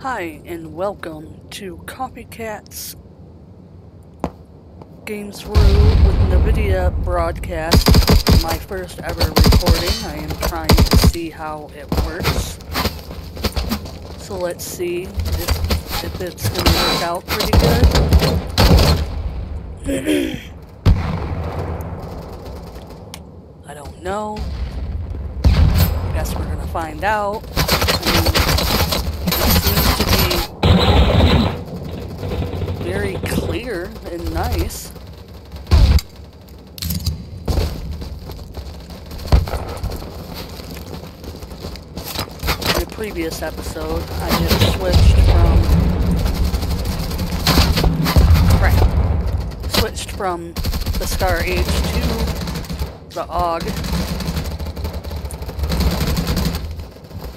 Hi, and welcome to Copycats Games Brew with NVIDIA broadcast. My first ever recording. I am trying to see how it works. So let's see if, if it's going to work out pretty good. I don't know. I guess we're going to find out. I mean, it seems to be very clear and nice. In the previous episode, I had switched from crap. Switched from the SCAR-H to the AUG.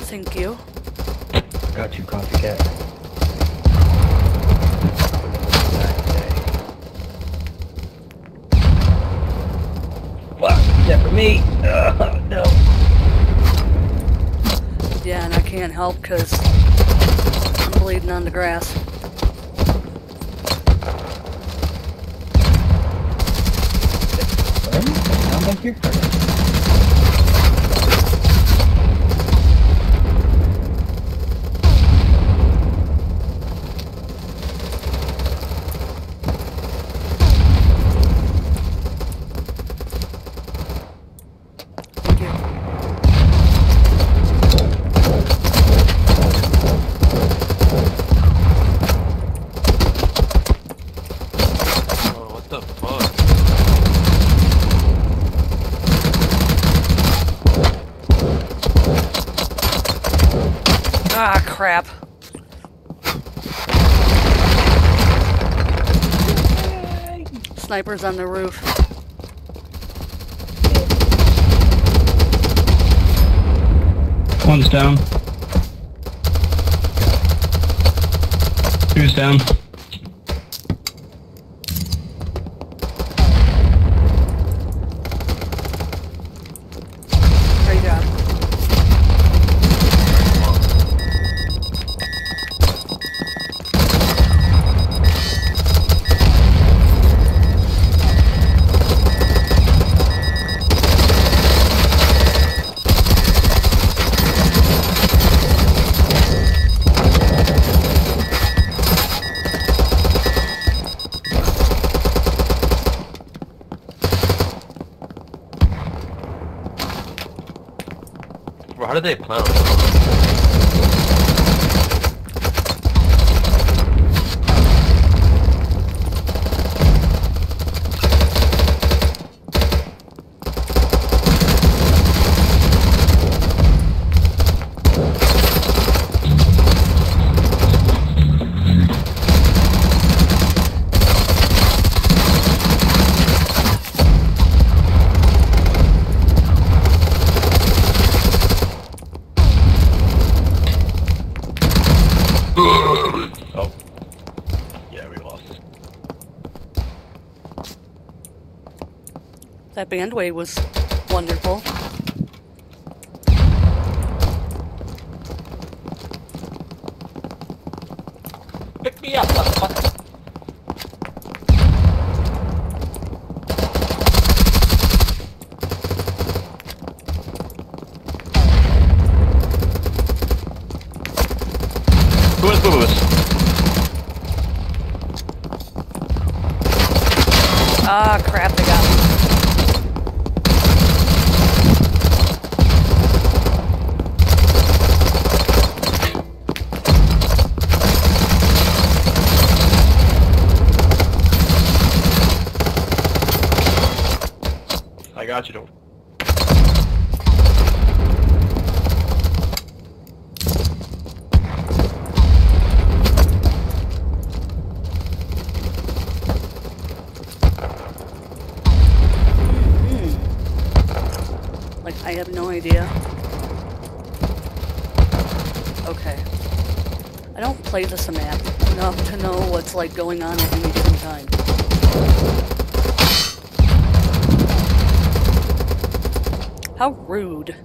Thank you. Got you, copycat. Me. Oh, no. Yeah, and I can't help because I'm bleeding on the grass. Um, sound like crap. Snipers on the roof. One's down. Two's down. How did they plan That bandway was wonderful. Pick me up, motherfucker. Who is Boo Boos? Ah, crap, they got me. Like, I have no idea. Okay. I don't play this map enough to know what's, like, going on at any given time. How rude.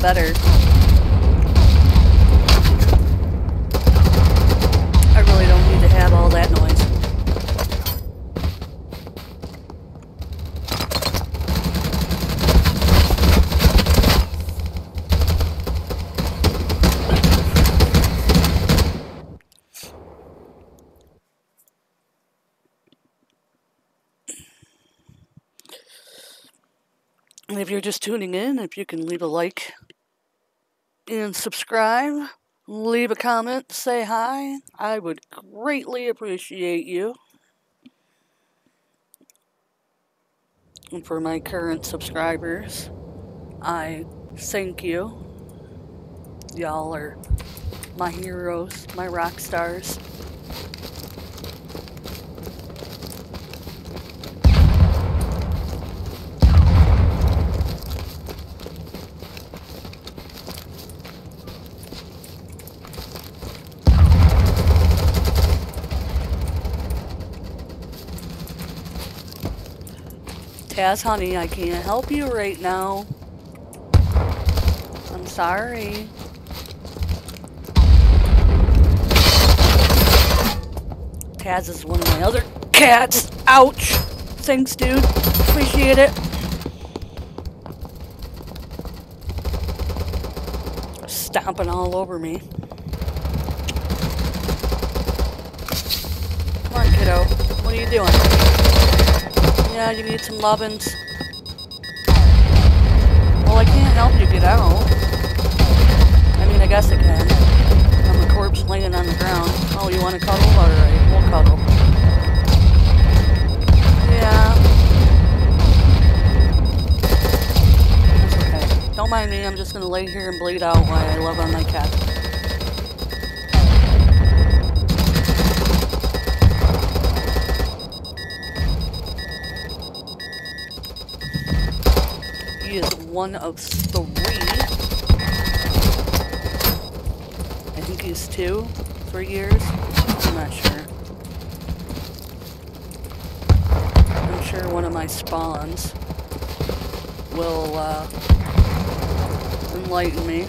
better. I really don't need to have all that noise. And if you're just tuning in, if you can leave a like and subscribe, leave a comment, say hi. I would greatly appreciate you. And for my current subscribers, I thank you. Y'all are my heroes, my rock stars. Yes, honey, I can't help you right now. I'm sorry. Taz is one of my other cats. Ouch. Thanks, dude. Appreciate it. Stomping all over me. Come on, kiddo. What are you doing? Yeah, you need some lobbins. Well, I can't help you get out. I mean, I guess I can. I'm a corpse laying on the ground. Oh, you want to cuddle? Alright, we'll cuddle. Yeah. That's okay. Don't mind me, I'm just gonna lay here and bleed out while I love on my cat. one of three. I think he's two, for years. I'm not sure. I'm sure one of my spawns will uh, enlighten me.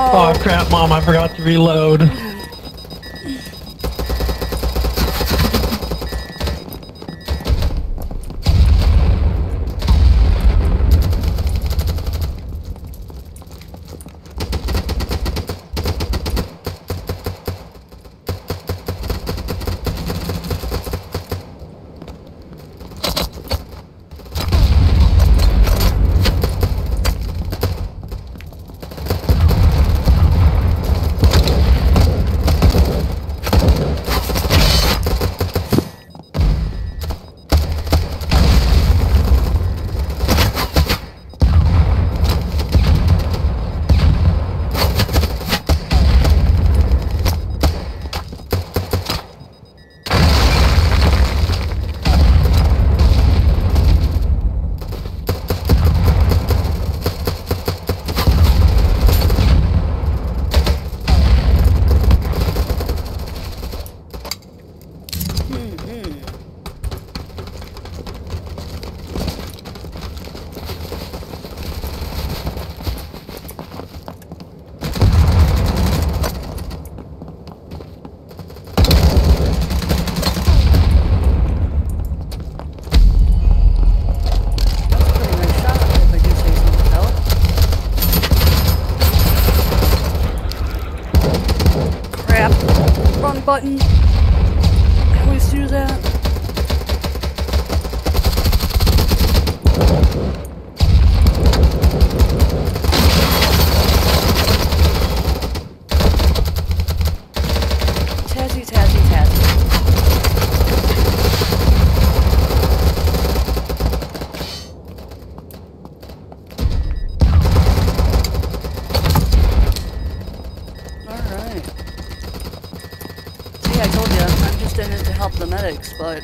Oh. oh crap, Mom, I forgot to reload. wrong button. I always do that. But...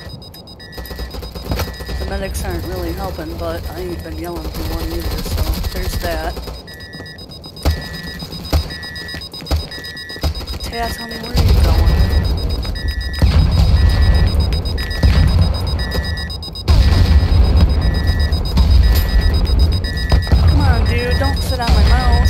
The medics aren't really helping, but I ain't been yelling for one either, so there's that. Taz, honey, where are you going? Come on, dude, don't sit on my mouse.